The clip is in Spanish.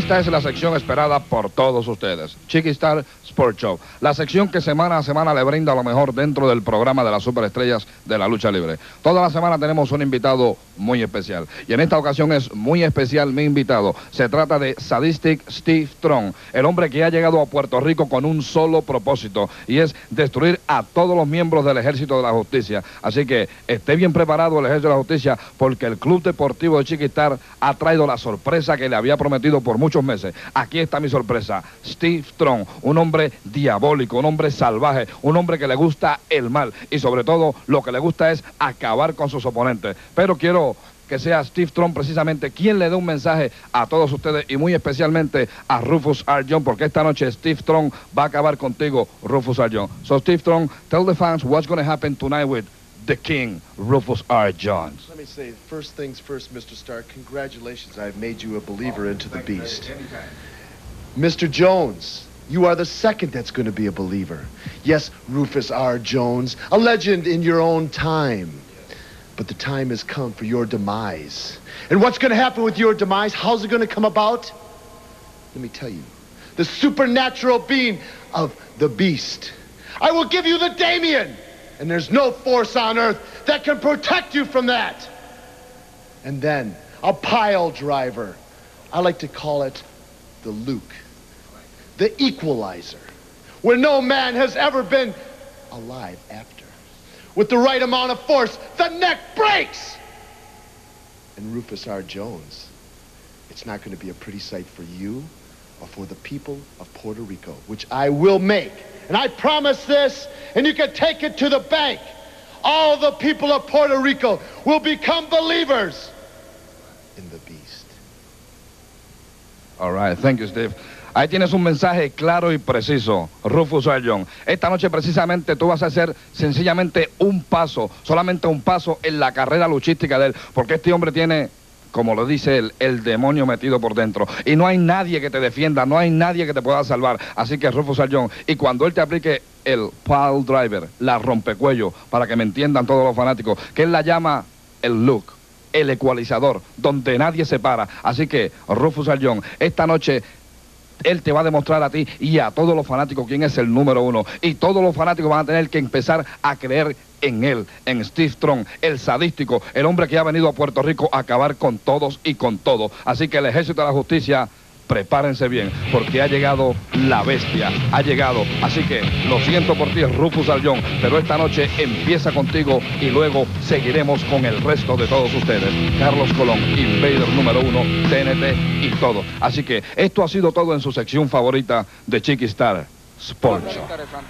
Esta es la sección esperada por todos ustedes, Chiquistar Sport Show, la sección que semana a semana le brinda lo mejor dentro del programa de las superestrellas de la lucha libre. Toda la semana tenemos un invitado muy especial y en esta ocasión es muy especial mi invitado. Se trata de Sadistic Steve Strong, el hombre que ha llegado a Puerto Rico con un solo propósito y es destruir a todos los miembros del Ejército de la Justicia. Así que esté bien preparado el Ejército de la Justicia porque el Club Deportivo de Chiquistar ha traído la sorpresa que le había prometido por muchos meses. Aquí está mi sorpresa. Steve Strong, un hombre diabólico, un hombre salvaje, un hombre que le gusta el mal y sobre todo lo que le gusta es acabar con sus oponentes. Pero quiero que sea Steve Strong precisamente quien le dé un mensaje a todos ustedes y muy especialmente a Rufus R. John, porque esta noche Steve Strong va a acabar contigo, Rufus R. John. So Steve Strong, tell the fans what's going to happen tonight with the King, Rufus R. Jones. Let me say, first things first, Mr. Stark, congratulations. I've made you a believer into the beast. Mr. Jones, you are the second that's going to be a believer. Yes, Rufus R. Jones, a legend in your own time. But the time has come for your demise. And what's going to happen with your demise? How's it going to come about? Let me tell you. The supernatural being of the beast. I will give you the Damien. And there's no force on earth that can protect you from that. And then a pile driver. I like to call it the Luke, the equalizer, where no man has ever been alive after. With the right amount of force, the neck breaks. And Rufus R. Jones, it's not going to be a pretty sight for you or for the people of Puerto Rico, which I will make. And I promise this, and you can take it to the bank. All the people of Puerto Rico will become believers in the beast. All right, thank you, Steve. Ahí tienes un mensaje claro y preciso, Rufus. John. Esta noche precisamente tú vas a hacer sencillamente un paso, solamente un paso en la carrera luchística de él, porque este hombre tiene como lo dice él, el demonio metido por dentro. Y no hay nadie que te defienda, no hay nadie que te pueda salvar. Así que Rufus R. John, y cuando él te aplique el pile driver, la rompecuello, para que me entiendan todos los fanáticos, que él la llama el look, el ecualizador, donde nadie se para. Así que Rufus. John, esta noche él te va a demostrar a ti y a todos los fanáticos quién es el número uno. Y todos los fanáticos van a tener que empezar a creer en él, en Steve Strong, el sadístico, el hombre que ha venido a Puerto Rico a acabar con todos y con todo. Así que el ejército de la justicia prepárense bien, porque ha llegado la bestia, ha llegado. Así que lo siento por ti, Rufus Aljon, pero esta noche empieza contigo y luego seguiremos con el resto de todos ustedes. Carlos Colón, Invader número uno, TNT y todo. Así que esto ha sido todo en su sección favorita de Chiquistar Sport Show.